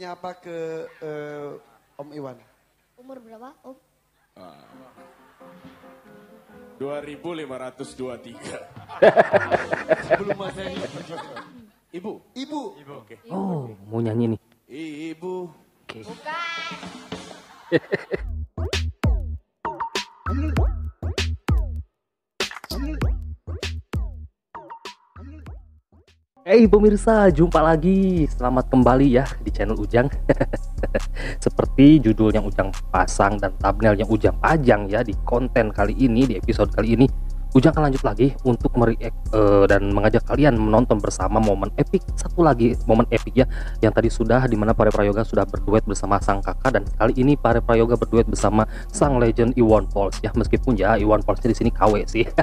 nyapa ke eh, Om Iwan? Umur berapa? Om? Ah. 2523. Sebelum masa ini. Ibu. Ibu. Oke. Oh, mau nyanyi nih. Ibu. Oke. Bukan. Hey pemirsa, jumpa lagi. Selamat kembali ya di channel Ujang. Seperti judul yang Ujang pasang dan thumbnail Ujang pajang ya di konten kali ini, di episode kali ini. Ujang akan lanjut lagi untuk mereact eh, dan mengajak kalian menonton bersama momen epic. Satu lagi momen epic ya yang tadi sudah di mana Pare Prayoga sudah berduet bersama sang kakak dan kali ini Pare Prayoga berduet bersama sang legend Iwan Fals. Ya meskipun ya Iwan Falsnya di sini KW sih.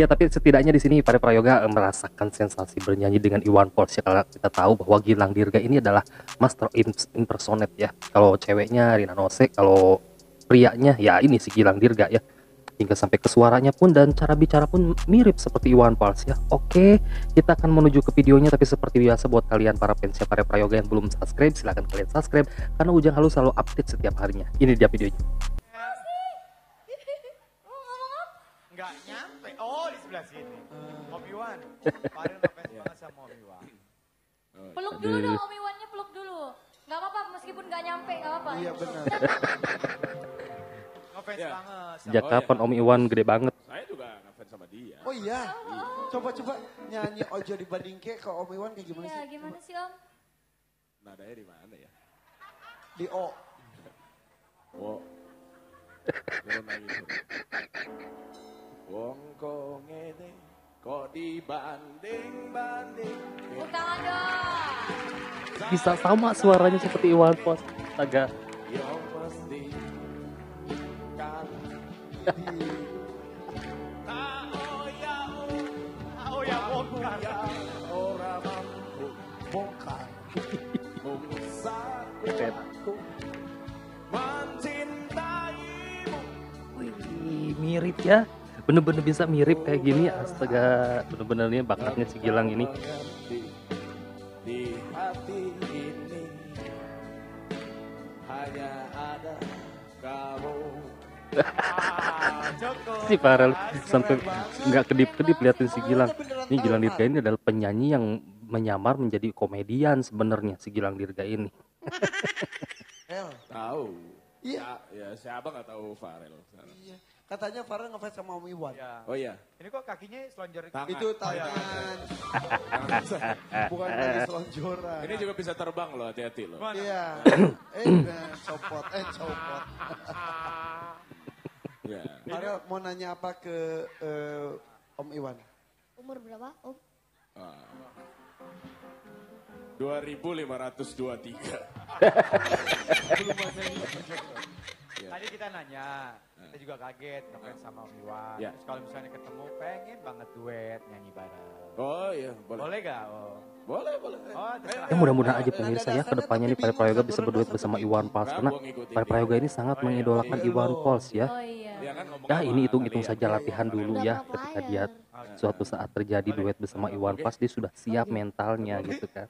Ya tapi setidaknya di sini Pare Prayoga eh, merasakan sensasi bernyanyi dengan Iwan Fals. Ya karena kita tahu bahwa Gilang Dirga ini adalah master im- impersonate ya. Kalau ceweknya Rina Nose kalau prianya ya ini si Gilang Dirga ya hingga sampai ke suaranya pun dan cara bicara pun mirip seperti Iwan Fals ya oke kita akan menuju ke videonya tapi seperti biasa buat kalian para fans Pare Prayoga yang belum subscribe silahkan kalian subscribe karena Ujang Halus selalu update setiap harinya ini dia videonya Enggak nyampe. Oh, di sebelah sini. Om Iwan. Banget sama Om Iwan. Peluk dulu dong Om Iwannya peluk dulu. Gak apa-apa meskipun gak nyampe gak apa-apa. Iya benar. Ngefans Ya. banget. sejak Oh, iya. kapan Om Iwan gede banget Saya juga ngefans sama dia. Oh iya. Coba-coba nyanyi Ojo dibanding ke ke Om Iwan kayak gimana Iya sih? gimana sih Om? Nadanya di mana ya? Di O. Turun. Wong kok ngene kok dibanding-banding. Tepuk tangan dong. bisa sama suaranya seperti Iwan Fals astaga mirip ya. Bener-bener bisa mirip kayak gini astaga. Bener-bener nih bakatnya si Gilang ini. Di hati ini hanya si Farel sampai nggak kedip-kedip liatin si Gilang ini Gilang Dirga ini adalah penyanyi yang menyamar menjadi komedian sebenarnya si Gilang Dirga ini. Tahu. Iya. Ya, ya siapa nggak tahu Farel. Iya. Katanya Farah ngefans sama Om Iwan. Ya. Oh iya. Ini kok kakinya selonjor Tangan. Itu Oh, iya. tangan, bukan lagi selonjoran. Ini juga bisa terbang loh, hati-hati loh. Iya. Eh, eh, copot, eh copot. Mau nanya apa ke eh, Om Iwan? Umur berapa Om? Ah. 2523. Masa ini. Tadi kita nanya, kita juga kaget ngefans sama Om Iwan. Ya. Terus kalau misalnya ketemu pengen banget duet nyanyi bareng. Oh iya, boleh. Boleh gak? Oh. Boleh, boleh. Oh, ya mudah-mudahan aja pemirsa ya ke depannya nih Pare Prayoga bisa berduet bersama Iwan Fals karena Pare Prayoga ini sangat mengidolakan Iwan Fals ya Oh iya. Ya kan ngomong ya ini hitung-hitung saja latihan dulu ya ketika dia suatu saat terjadi duet bersama Iwan Fals dia sudah siap mentalnya gitu kan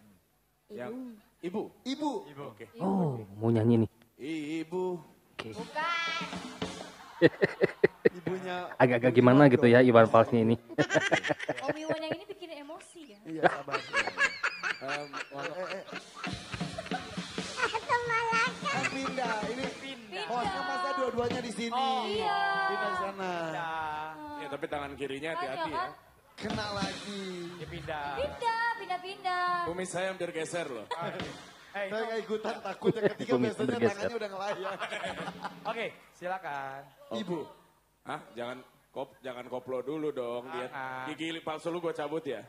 ibu. Ibu. Ibu. Oke. oh mau nyanyi nih Ibu. oke Bukan. Ibunya. agak-agak gimana gitu ya Iwan Falsnya ini Om Iwan yang ini bikin emosi kan? Iya sabar. Em, dua-duanya di sini. Oh. Iya. Pindah di sana. Pindah. ya tapi tangan kirinya hati-hati ya. Kena lagi. Ya pindah. Pindah, pindah-pindah. Kumis saya hampir geser loh. Eh, Saya nggak ikutan takutnya ketika biasanya tangannya udah ngelayang. Oke, silakan. Ibu. Hah? Jangan kop jangan koplo dulu dong. Lihat Ah. gigi palsu lu gue cabut ya.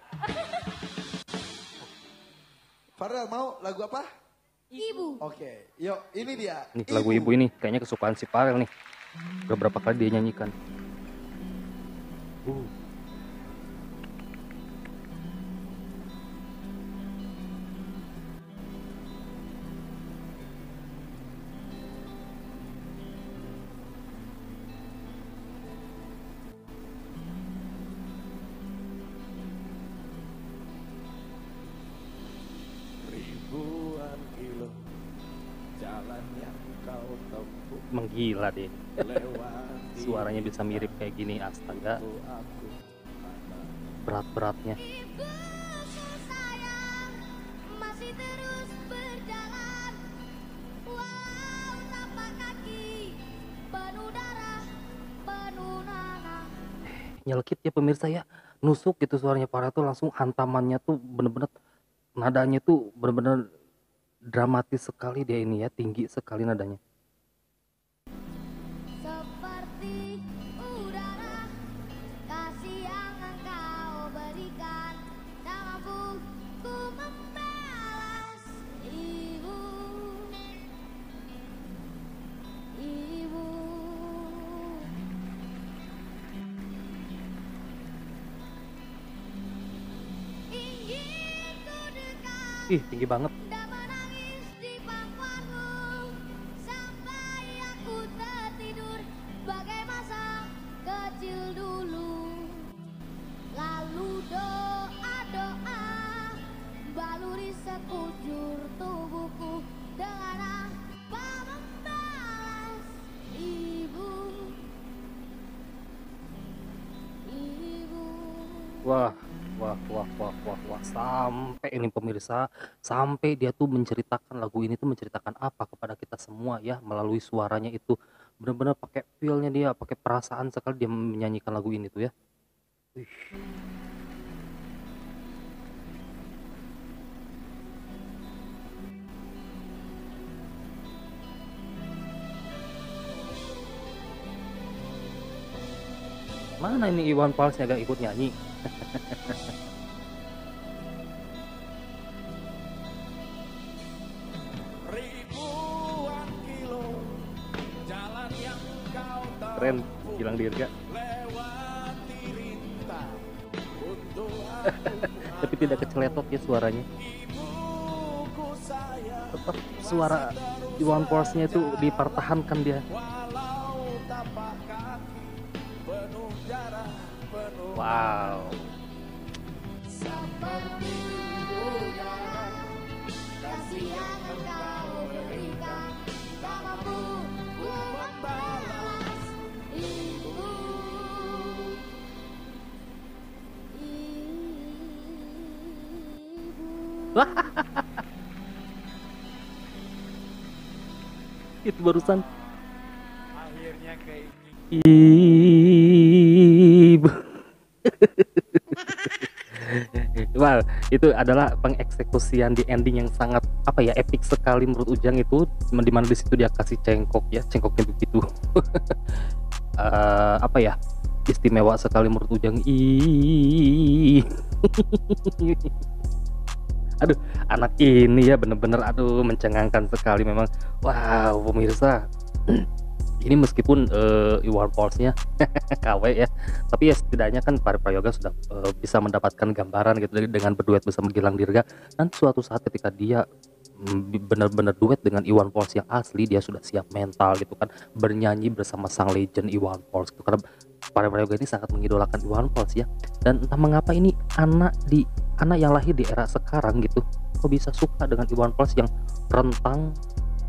Farel mau lagu apa? Ibu. Oke, yuk ini dia. nih lagu ibu ini kayaknya kesukaan si Farel nih udah berapa kali dia nyanyikan uh. Menggila deh suaranya bisa mirip kayak gini astaga. Berat-beratnya. Nyelkit ya pemirsa ya. Nusuk gitu suaranya. Parah tuh langsung hantamannya tuh bener-bener nadanya tuh bener-bener dramatis sekali dia ini ya. Tinggi sekali nadanya ih tinggi banget. Wah wah wah wah wah wah. Sampai ini pemirsa sampai dia tuh menceritakan lagu ini tuh menceritakan apa kepada kita semua ya melalui suaranya itu. Benar-benar pakai feelnya dia pakai perasaan sekali dia menyanyikan lagu ini tuh ya. Wih. mana ini Iwan Fals gak ikut nyanyi ribuan kilo jalan yang kau keren tempuh bilang dirga tapi tidak keceletot ya suaranya. Tetap suara Iwan Falsnya itu dipertahankan dia Ibu itu barusan. Akhirnya ke ini. ibu Wow, itu adalah pengeksekusian di ending yang sangat apa ya epic sekali menurut Ujang itu. Di mana di situ dia kasih cengkok ya cengkoknya begitu. Eh, apa ya istimewa sekali menurut Ujang. Ih. aduh anak ini ya bener-bener aduh mencengangkan sekali memang. Wow pemirsa ini meskipun eh, Iwan Falsnya KW ya. Tapi ya setidaknya kan para prayoga sudah eh, bisa mendapatkan gambaran gitu dengan berduet bersama Gilang Dirga. Nanti suatu saat ketika dia mm, benar-benar duet dengan Iwan Fals yang asli dia sudah siap mental gitu kan. Bernyanyi bersama sang legend Iwan Fals gitu. karena para prayoga ini sangat mengidolakan Iwan Fals ya. Dan entah mengapa ini anak di anak yang lahir di era sekarang gitu kok bisa suka dengan Iwan Fals yang rentang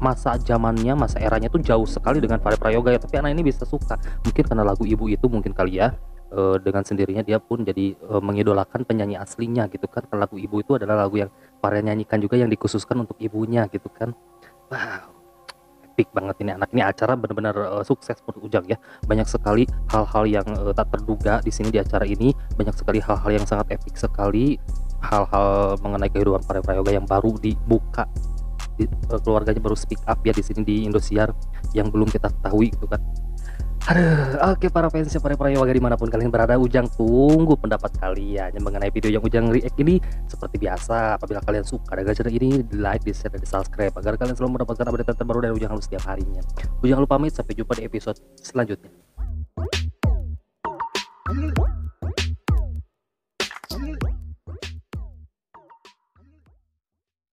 masa zamannya masa eranya tuh jauh sekali dengan para prayoga ya. Tapi anak ini bisa suka. Mungkin karena lagu ibu itu mungkin kali ya. Eh, dengan sendirinya dia pun jadi eh, mengidolakan penyanyi aslinya gitu kan. Karena lagu ibu itu adalah lagu yang para nyanyikan juga yang dikhususkan untuk ibunya gitu kan. Wow epic banget ini anak. Ini acara benar-benar eh, sukses menurut Ujang ya. Banyak sekali hal-hal yang eh, tak terduga di sini di acara ini. Banyak sekali hal-hal yang sangat epic sekali. Hal-hal mengenai kehidupan para prayoga yang baru dibuka. di- keluarganya baru speak up ya di sini di Indosiar yang belum kita ketahui gitu kan. Aduh, oke para fans para prayoga di mana pun kalian berada Ujang tunggu pendapat kalian yang mengenai video yang Ujang react ini seperti biasa. Apabila kalian suka dengan channel ini di like, di share, dan di subscribe agar kalian selalu mendapatkan update terbaru dari Ujang Halus setiap harinya Ujang lupa pamit sampai jumpa di episode selanjutnya